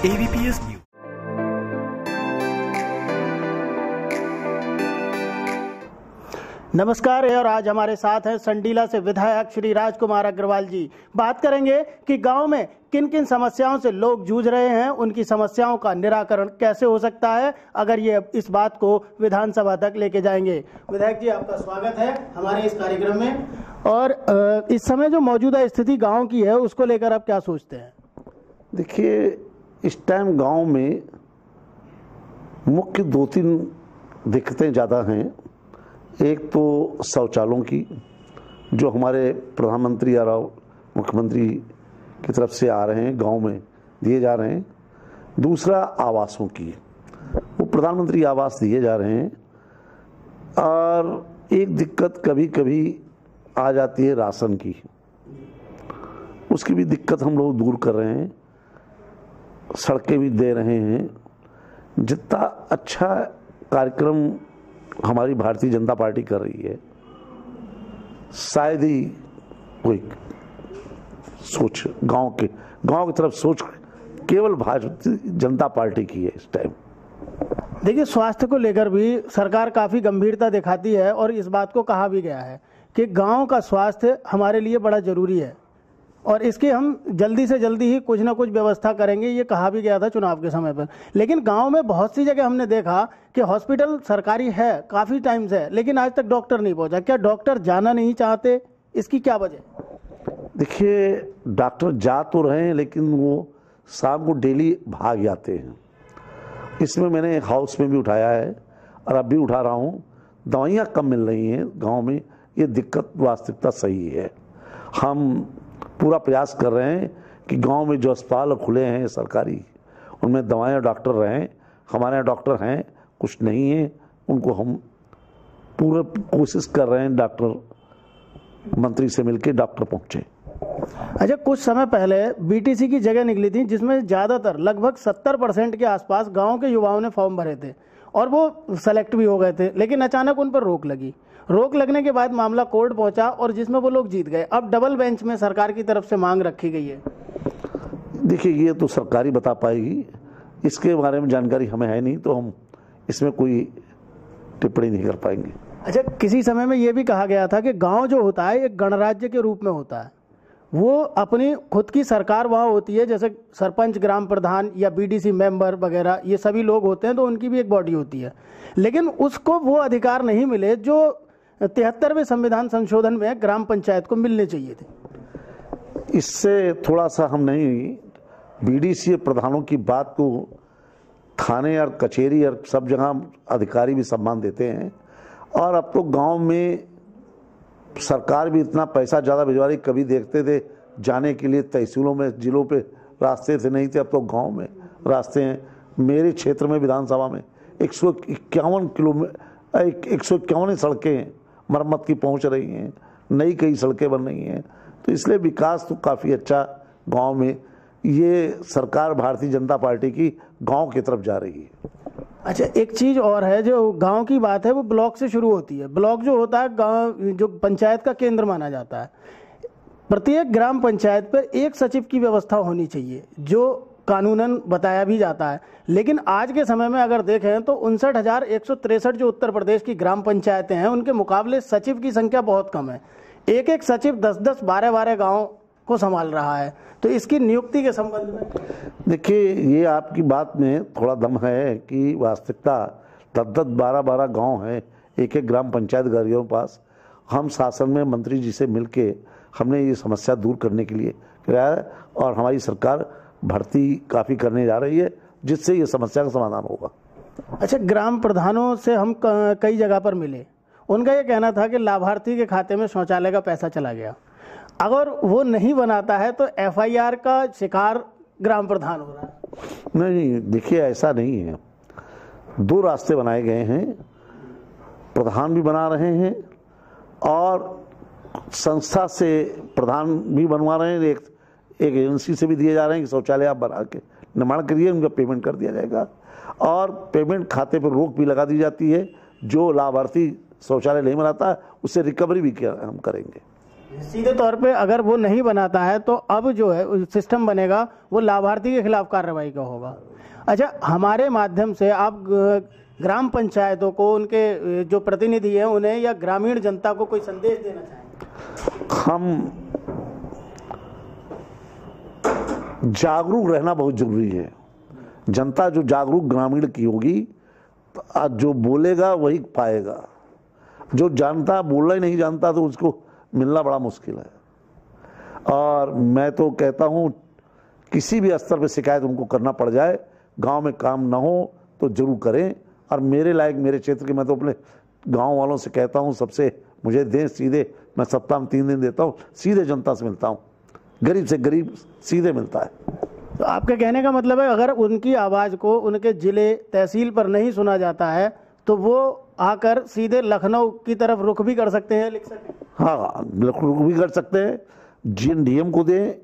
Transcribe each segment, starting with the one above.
AVPS News. नमस्कार है और आज हमारे साथ हैं संडीला से विधायक श्री राजकुमार अग्रवाल जी। बात करेंगे कि गाँव में किन किन समस्याओं से लोग जूझ रहे हैं उनकी समस्याओं का निराकरण कैसे हो सकता है अगर ये इस बात को विधानसभा तक लेके जाएँगे। विधायक जी आपका स्वागत है हमारे इस कार्यक्रम में। और इस समय जो मौजूदा स्थिति गाँव की है उसको लेकर आप क्या सोचते हैं? देखिए इस टाइम गाँव में मुख्य दो तीन दिक्कतें ज़्यादा हैं। एक तो शौचालयों की, जो हमारे प्रधानमंत्री या राव मुख्यमंत्री की तरफ़ से आ रहे हैं, गाँव में दिए जा रहे हैं। दूसरा, आवासों की। वो प्रधानमंत्री आवास दिए जा रहे हैं और एक दिक्कत कभी कभी आ जाती है राशन की। उसकी भी दिक्कत हम लोग दूर कर रहे हैं। सड़कें भी दे रहे हैं। जितना अच्छा कार्यक्रम हमारी भारतीय जनता पार्टी कर रही है, शायद ही कोई सोच गाँव के, गाँव की तरफ़ सोच केवल भारतीय जनता पार्टी की है इस टाइम देखिए, स्वास्थ्य को लेकर भी सरकार काफ़ी गंभीरता दिखाती है और इस बात को कहा भी गया है कि गाँव का स्वास्थ्य हमारे लिए बड़ा ज़रूरी है। और इसकी हम जल्दी से जल्दी ही कुछ ना कुछ व्यवस्था करेंगे, ये कहा भी गया था चुनाव के समय पर। लेकिन गाँव में बहुत सी जगह हमने देखा कि हॉस्पिटल सरकारी है, काफ़ी टाइम से लेकिन आज तक डॉक्टर नहीं पहुँचा। क्या डॉक्टर जाना नहीं चाहते? इसकी क्या वजह? देखिए, डॉक्टर जा तो रहे हैं, लेकिन वो शाम को डेली भाग जाते हैं। इसमें मैंने एक हाउस में भी उठाया है, और अब भी उठा रहा हूँ। दवाइयाँ कम मिल रही हैं गाँव में, ये दिक्कत, वास्तविकता सही है। हम पूरा प्रयास कर रहे हैं कि गाँव में जो अस्पताल खुले हैं सरकारी, उनमें दवाएँ और डॉक्टर रहें, हमारे यहाँ डॉक्टर हैं, कुछ नहीं है, उनको हम पूरा कोशिश कर रहे हैं डॉक्टर, मंत्री से मिलकर डॉक्टर पहुँचे। अच्छा कुछ समय पहले बीटीसी की जगह निकली थी, जिसमें ज़्यादातर, लगभग 70 परसेंट के आसपास गाँव के युवाओं ने फॉर्म भरे थे और वो सेलेक्ट भी हो गए थे, लेकिन अचानक उन पर रोक लगी। रोक लगने के बाद मामला कोर्ट पहुँचा और जिसमें वो लोग जीत गए। अब डबल बेंच में सरकार की तरफ़ से मांग रखी गई है। देखिए ये तो सरकारी बता पाएगी। इसके बारे में जानकारी हमें है नहीं तो हम इसमें कोई टिप्पणी नहीं कर पाएँगे। अच्छा किसी समय में ये भी कहा गया था कि गाँव जो होता है एक गणराज्य के रूप में होता है। वो अपनी खुद की सरकार वहाँ होती है जैसे सरपंच ग्राम प्रधान या बीडीसी मेंबर वगैरह ये सभी लोग होते हैं तो उनकी भी एक बॉडी होती है। लेकिन उसको वो अधिकार नहीं मिले जो तिहत्तरवें संविधान संशोधन में ग्राम पंचायत को मिलने चाहिए थे। इससे थोड़ा सा हम नहीं बीडीसी प्रधानों की बात को थाने और कचहरी और सब जगह अधिकारी भी सम्मान देते हैं और अब तो गाँव में सरकार भी इतना पैसा ज़्यादा भिजवा रही कभी देखते थे जाने के लिए तहसीलों में, जिलों पे रास्ते थे, नहीं थे, अब तो गाँव में रास्ते हैं। मेरे क्षेत्र में, विधानसभा में एक सौ इक्यावन किलोमीटर एक सौ इक्यावन सड़कें मरम्मत की पहुँच रही हैं, नई कई सड़कें बन रही हैं। तो इसलिए विकास तो काफ़ी अच्छा गाँव में, ये सरकार भारतीय जनता पार्टी की गाँव की तरफ़ जा रही है। अच्छा एक चीज़ और है, जो गाँव की बात है, वो ब्लॉक से शुरू होती है। ब्लॉक जो होता है, गाँव, जो पंचायत का केंद्र माना जाता है। प्रत्येक ग्राम पंचायत पर एक सचिव की व्यवस्था होनी चाहिए, जो कानूनन बताया भी जाता है। लेकिन आज के समय में अगर देखें तो उनसठ जो उत्तर प्रदेश की ग्राम पंचायतें हैं, उनके मुकाबले सचिव की संख्या बहुत कम है। एक एक सचिव दस दस बारह बारह गाँव को संभाल रहा है। तो इसकी नियुक्ति के संबंध में देखिए, ये आपकी बात में थोड़ा दम है कि वास्तविकता दस दस बारह बारह गाँव हैं एक एक ग्राम पंचायत के पास। हम शासन में मंत्री जी से मिल के हमने ये समस्या दूर करने के लिए है और हमारी सरकार भर्ती काफ़ी करने जा रही है जिससे ये समस्या का समाधान होगा। अच्छा ग्राम प्रधानों से हम कई जगह पर मिले। उनका ये कहना था कि लाभार्थी के खाते में शौचालय का पैसा चला गया। अगर वो नहीं बनाता है तो एफआईआर का शिकार ग्राम प्रधान हो रहा है। नहीं देखिए ऐसा नहीं है। दो रास्ते बनाए गए हैं। प्रधान भी बना रहे हैं और संस्था से प्रधान भी बनवा रहे हैं। एक एक एजेंसी से भी दिए जा रहे हैं कि शौचालय आप बना के निर्माण करिए उनका पेमेंट कर दिया जाएगा। और पेमेंट खाते पर रोक भी लगा दी जाती है। जो लाभार्थी शौचालय नहीं बनाता उससे रिकवरी भी किया हम करेंगे। सीधे तौर पे अगर वो नहीं बनाता है तो अब जो है सिस्टम बनेगा वो लाभार्थी के खिलाफ कार्रवाई का होगा। अच्छा हमारे माध्यम से आप ग्राम पंचायतों को उनके जो प्रतिनिधि हैं उन्हें या ग्रामीण जनता को कोई संदेश देना चाहेंगे? हम जागरूक रहना बहुत ज़रूरी है। जनता जो जागरूक ग्रामीण की होगी तो जो बोलेगा वही पाएगा। जो जानता, बोलना ही नहीं जानता तो उसको मिलना बड़ा मुश्किल है। और मैं तो कहता हूँ, किसी भी स्तर पर शिकायत उनको करना पड़ जाए, गाँव में काम ना हो तो ज़रूर करें। और मेरे लायक, मेरे क्षेत्र के, मैं तो अपने गाँव वालों से कहता हूँ, सबसे मुझे दें, सीधे, मैं सप्ताह में तीन दिन देता हूँ, सीधे जनता से मिलता हूँ। गरीब से गरीब सीधे मिलता है। तो आपके कहने का मतलब है अगर उनकी आवाज़ को उनके ज़िले तहसील पर नहीं सुना जाता है तो वो आकर सीधे लखनऊ की तरफ़ रुख भी कर सकते हैं लिख सकते हैं। हाँ रुख भी कर सकते हैं। जिन डीएम को दें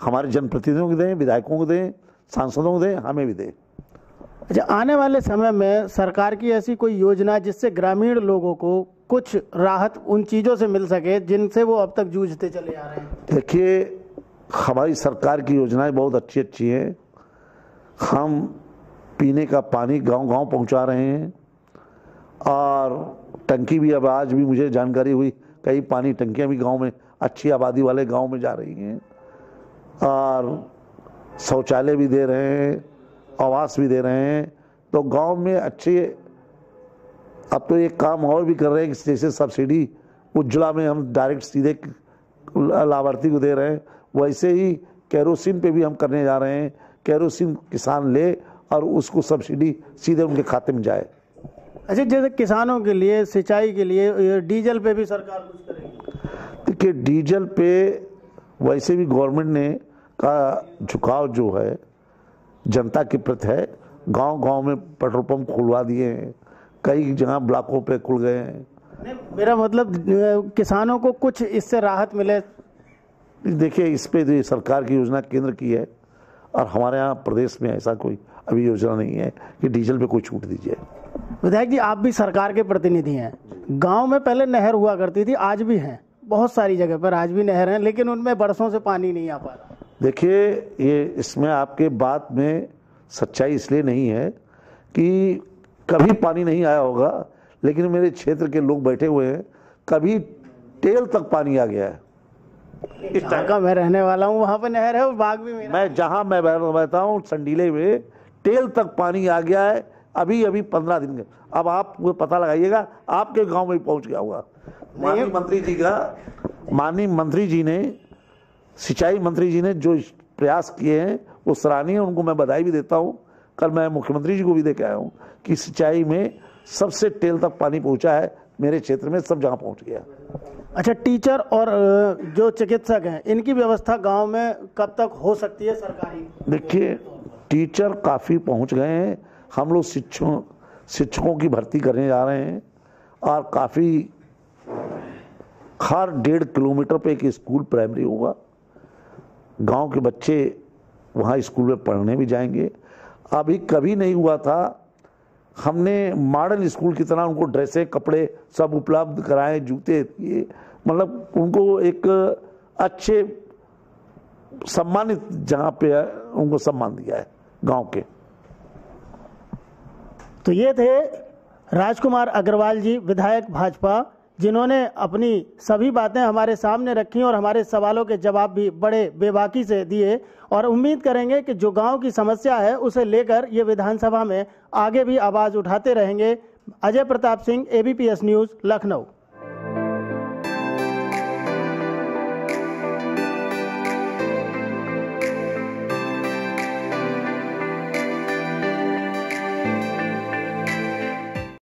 हमारे जनप्रतिनिधियों को दें विधायकों को दें सांसदों को दें हमें भी दें। अच्छा आने वाले समय में सरकार की ऐसी कोई योजना जिससे ग्रामीण लोगों को कुछ राहत उन चीज़ों से मिल सके जिनसे वो अब तक जूझते चले आ रहे हैं? देखिए हमारी सरकार की योजनाएँ बहुत अच्छी अच्छी हैं। हम पीने का पानी गाँव गाँव पहुँचा रहे हैं और टंकी भी अब आज भी मुझे जानकारी हुई, कई पानी टंकियाँ भी गाँव में, अच्छी आबादी वाले गाँव में जा रही हैं और शौचालय भी दे रहे हैं, आवास भी दे रहे हैं। तो गाँव में अच्छे, अब तो एक काम और भी कर रहे हैं कि जैसे सब्सिडी उज्ज्वला में हम डायरेक्ट सीधे लाभार्थी को दे रहे हैं। वैसे ही कैरोसिन पे भी हम करने जा रहे हैं। कैरोसिन किसान ले और उसको सब्सिडी सीधे उनके खाते में जाए। अच्छा जैसे किसानों के लिए सिंचाई के लिए डीजल पे भी सरकार कुछ करेगी? देखिए डीजल पे वैसे भी गवर्नमेंट ने का झुकाव जो है जनता के प्रति है। गाँव गाँव में पेट्रोल पंप खुलवा दिए हैं। कई जगह ब्लॉकों पे खुल गए हैं। मेरा मतलब किसानों को कुछ इससे राहत मिले देखिए इस पे तो सरकार की योजना केंद्र की है और हमारे यहाँ प्रदेश में ऐसा कोई अभी योजना नहीं है कि डीजल पे कोई छूट दीजिए। विधायक जी आप भी सरकार के प्रतिनिधि हैं। गाँव में पहले नहर हुआ करती थी आज भी हैं। बहुत सारी जगह पर आज भी नहर हैं लेकिन उनमें बरसों से पानी नहीं आ पा रहा। देखिए ये इसमें आपके बात में सच्चाई इसलिए नहीं है कि कभी पानी नहीं आया होगा लेकिन मेरे क्षेत्र के लोग बैठे हुए हैं कभी टेल तक पानी आ गया है। इस टाइम का मैं रहने वाला हूँ वहाँ पे नहर है और बाग भी मेरा। मैं जहाँ मैं रहता हूँ संडीले में टेल तक पानी आ गया है अभी अभी पंद्रह दिन के। अब आप पता लगाइएगा आपके गाँव में पहुँच गया होगा। माननीय मंत्री जी का माननीय मंत्री जी ने सिंचाई मंत्री जी ने जो प्रयास किए हैं वो सराहनीय उनको मैं बधाई भी देता हूँ। कल मैं मुख्यमंत्री जी को भी देकर आया हूँ कि सिंचाई में सबसे टेल तक पानी पहुँचा है मेरे क्षेत्र में सब जगह पहुँच गया। अच्छा टीचर और जो चिकित्सक हैं, इनकी व्यवस्था गाँव में कब तक हो सकती है सरकारी? देखिए, टीचर काफ़ी पहुँच गए हैं। हम लोग शिक्षकों शिक्षकों की भर्ती करने जा रहे हैं और काफ़ी, हर डेढ़ किलोमीटर पे एक स्कूल प्राइमरी होगा। गाँव के बच्चे वहाँ स्कूल में पढ़ने भी जाएँगे। अभी कभी नहीं हुआ था हमने मॉडल स्कूल की तरह उनको ड्रेसें, कपड़े सब उपलब्ध कराए, जूते दिए मतलब उनको एक अच्छे सम्मानित जगह पे उनको सम्मान दिया है, गाँव के। तो ये थे राजकुमार अग्रवाल जी, विधायक भाजपा। जिन्होंने अपनी सभी बातें हमारे सामने रखी और हमारे सवालों के जवाब भी बड़े बेबाकी से दिए और उम्मीद करेंगे कि जो गाँव की समस्या है, उसे लेकर ये विधानसभा में आगे भी आवाज़ उठाते रहेंगे। Ajay Pratap Singh ABPS news Lucknow.